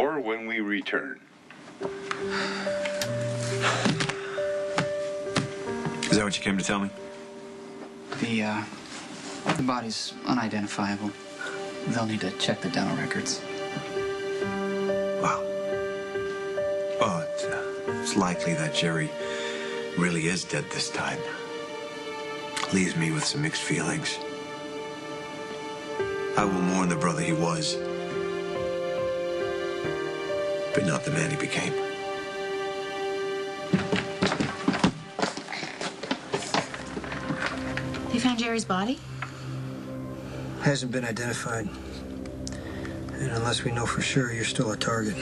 or when we return. Is that what you came to tell me? The, uh, the body's unidentifiable. They'll need to check the dental records. Wow. Oh, it's, uh, it's likely that Jerry really is dead this time. Leaves me with some mixed feelings. I will mourn the brother he was, but not the man he became. They found Jerry's body? Hasn't been identified. And unless we know for sure, you're still a target.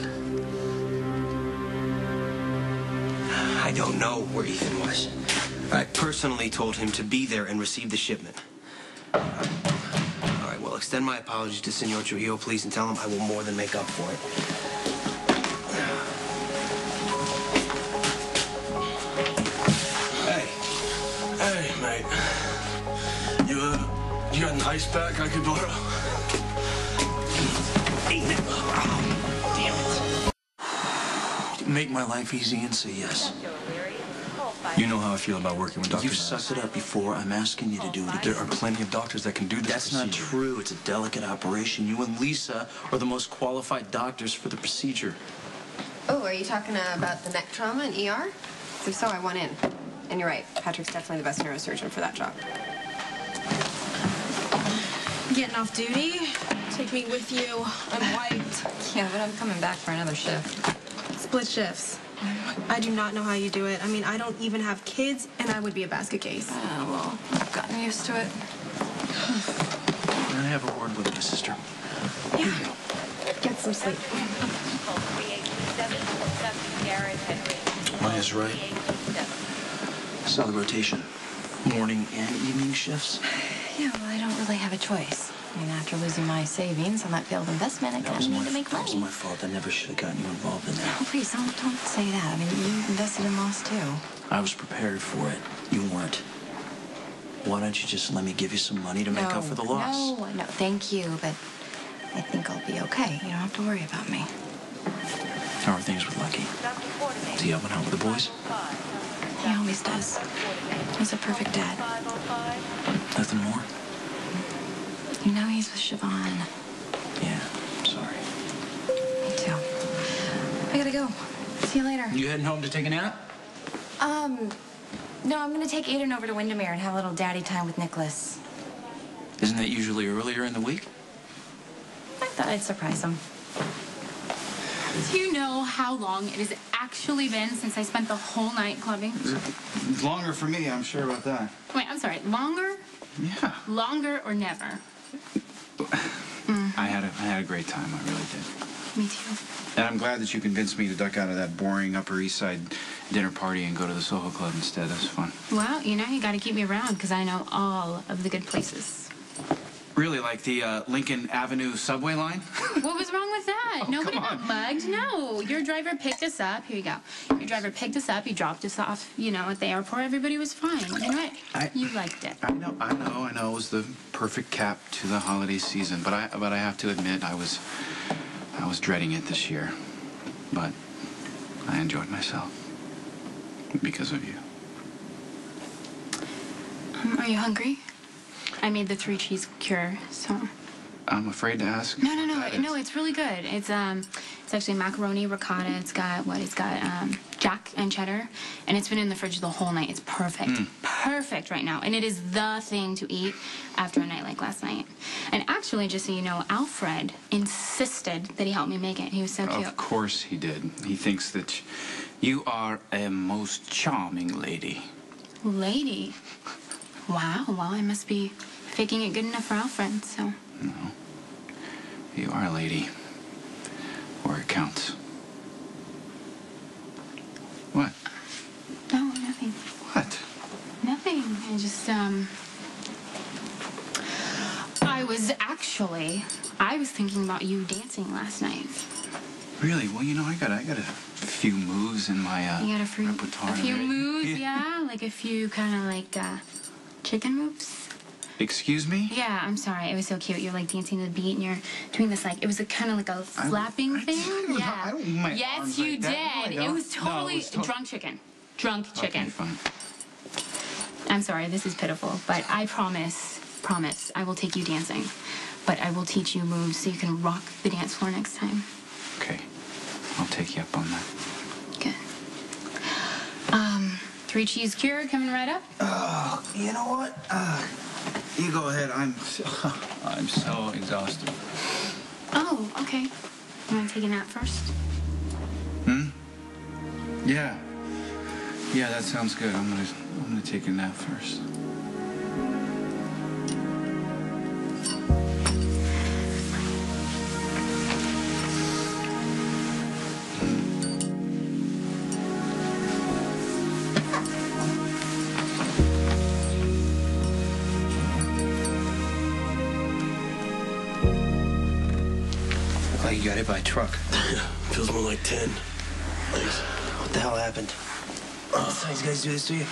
I don't know where Ethan was. I personally told him to be there and receive the shipment. All right, well, extend my apologies to Senor Trujillo, please, and tell him I will more than make up for it. You, uh, you got an ice pack I could borrow? Make my life easy and say yes. You know how I feel about working with doctors. You've sucked it up before. I'm asking you to do it again. There are plenty of doctors that can do this That's not true. It's a delicate operation. You and Lisa are the most qualified doctors for the procedure. Oh, are you talking about the neck trauma and ER? If so, I want in. And you're right, Patrick's definitely the best neurosurgeon for that job. Getting off duty? Take me with you. I'm wiped. Yeah, but I'm coming back for another shift. Split shifts. I do not know how you do it. I mean, I don't even have kids, and I would be a basket case. Oh, well, I've gotten used to it. Can I have a word with you, sister? Yeah. Get some sleep. Maya's right. I Saw the rotation. Morning and evening shifts. Yeah, well, I don't really have a choice. I mean, after losing my savings on that failed investment, I kind of need to make money. that was my fault. I never should have gotten you involved in that. Oh, please, don't, don't say that. I mean, you invested in loss, too. I was prepared for it. You weren't. Why don't you just let me give you some money to make up for the loss? No, no, thank you, but I think I'll be okay. You don't have to worry about me. How are things with Lucky? Is he helping out with the boys? He always does. He's a perfect dad. Nothing more? You know he's with Siobhan. Yeah, I'm sorry. Me too. I gotta go. See you later. You heading home to take a nap? Um, no, I'm gonna take Aiden over to Wyndemere and have a little daddy time with Nicholas. Isn't that usually earlier in the week? I thought I'd surprise him. Do you know how long it has actually been since I spent the whole night clubbing? It's longer for me, I'm sure about that. Wait, I'm sorry. Longer? Yeah. Longer or never? I had a, I had a great time, I really did. Me too. And I'm glad that you convinced me to duck out of that boring Upper East Side dinner party and go to the Soho Club instead. That was fun. Well, you know, you got to keep me around because I know all of the good places. Really, like the uh, Lincoln Avenue subway line? what was wrong with that? Oh, Nobody got mugged. No, your driver picked us up. Here you go. Your driver picked us up. He dropped us off. You know, at the airport. Everybody was fine. You know what? I- you liked it. I know, I know, I know. It was the perfect cap to the holiday season, but I, but I have to admit, I was, I was dreading it this year. But I enjoyed myself because of you. Um, are you hungry? I made the three cheese cure, so. I'm afraid to ask. No, no, no, no. It's really good. It's um, it's actually macaroni ricotta. It's got what? It's got um, jack and cheddar, and it's been in the fridge the whole night. It's perfect, Mm. perfect right now, and it is the thing to eat after a night like last night. And actually, just so you know, Alfred insisted that he help me make it. He was so cute. Of course he did. He thinks that you are a most charming lady. Lady, wow. Well, I must be faking it good enough for Alfred. So. No. You are a lady. Where it counts. What? No, nothing. What? Nothing. I just, um. I was actually. I was thinking about you dancing last night. Really? Well, you know, I got I got a few moves in my uh, You got a, free, repertoire. a few moves, yeah. Like a few kind of like uh, chicken moves. Excuse me? Yeah, I'm sorry. It was so cute. You're like dancing to the beat and you're doing this like it was a kind of like a flapping thing. don't- yeah. I don't move my yes, you like that. No, did. it was No, it totally was to- drunk chicken. Drunk chicken. Okay, fine. I'm sorry. This is pitiful, but I promise, promise, I will take you dancing. But I will teach you moves so you can rock the dance floor next time. Okay. I'll take you up on that. Good. Um, three cheese cure coming right up. Oh, you know what? Uh, you go ahead. I'm I'm so exhausted. Oh, okay. You want to take a nap first? Hmm? Yeah. Yeah, that sounds good. I'm gonna I'm gonna take a nap first. By a truck. Feels more like 10. Thanks. What the hell happened? Uh, so these guys do this to you?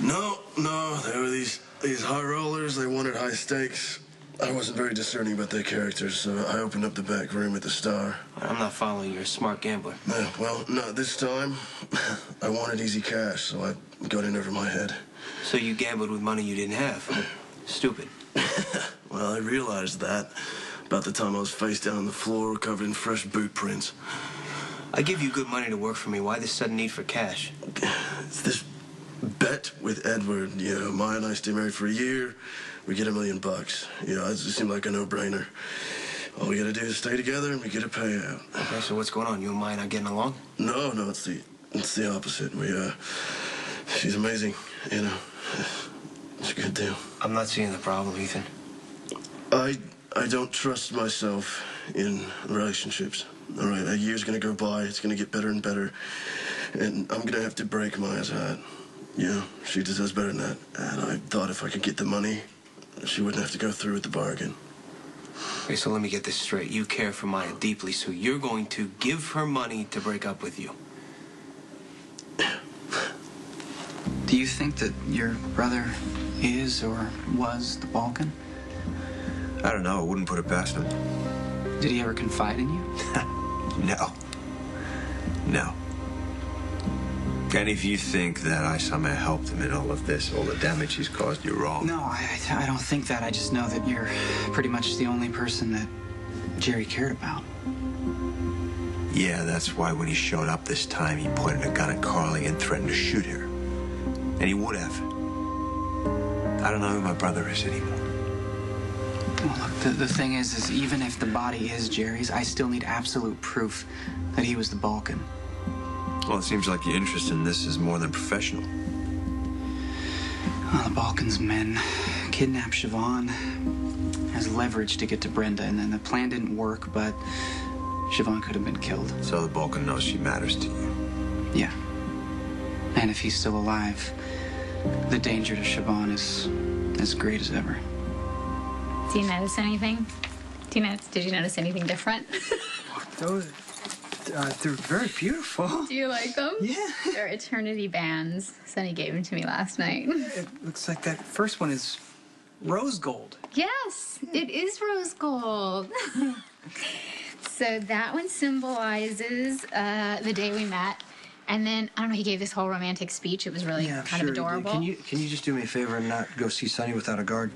No, no, There were these these high rollers. They wanted high stakes. I wasn't very discerning about their characters, so I opened up the back room at the Star. I'm not following. You're a smart gambler. Yeah, well, not this time. I wanted easy cash, so I got in over my head. So you gambled with money you didn't have. Stupid. Well, I realized that about the time I was face down on the floor, covered in fresh boot prints. I give you good money to work for me. Why this sudden need for cash? It's this bet with Edward. You know, Maya and I stay married for a year. We get a million bucks. You know, it just seemed like a no-brainer. All we gotta do is stay together and we get a payout. Okay, so what's going on? You and Maya not getting along? No, no, it's the it's the opposite. We uh, she's amazing. You know, it's a good deal. I'm not seeing the problem, Ethan. I I don't trust myself in relationships. All right, a year's gonna go by. It's gonna get better and better, and I'm gonna have to break Maya's heart. Yeah, she deserves better than that. And I thought if I could get the money, she wouldn't have to go through with the bargain. Okay, so let me get this straight. You care for Maya deeply, so you're going to give her money to break up with you. Do you think that your brother is or was the Balkan? I don't know. I wouldn't put it past him. Did he ever confide in you? No. No. And if you think that I somehow helped him in all of this, all the damage he's caused, you're wrong. No, I, I I don't think that. I just know that you're pretty much the only person that Jerry cared about. Yeah, that's why when he showed up this time, he pointed a gun at Carly and threatened to shoot her. And he would have. I don't know who my brother is anymore. Well, look, the, the thing is, is even if the body is Jerry's, I still need absolute proof that he was the Balkan. Well, it seems like your interest in this is more than professional. Well, the Balkan's men kidnapped Siobhan as leverage to get to Brenda, and then the plan didn't work, but Siobhan could have been killed. So the Balkan knows she matters to you. Yeah. And if he's still alive, the danger to Siobhan is as great as ever. Do you notice anything? Do you notice, did you notice anything different? Those, uh, they're very beautiful. Do you like them? Yeah. They're eternity bands. Sonny gave them to me last night. It looks like that first one is rose gold. Yes, it is rose gold. so that one symbolizes uh, the day we met. And then, I don't know, he gave this whole romantic speech. It was really yeah, kind sure. of adorable. Can you can you just do me a favor and not go see Sonny without a guard?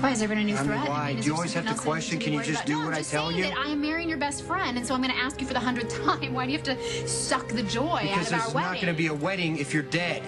Why is there been a new I mean, threat? why? is Do you always have to I question? Can you just about? do no, what I'm I just tell saying you? That I am marrying your best friend, and so I'm going to ask you for the hundredth time. Why do you have to suck the joy Because out of our wedding? there's wedding? not going to be a wedding if you're dead.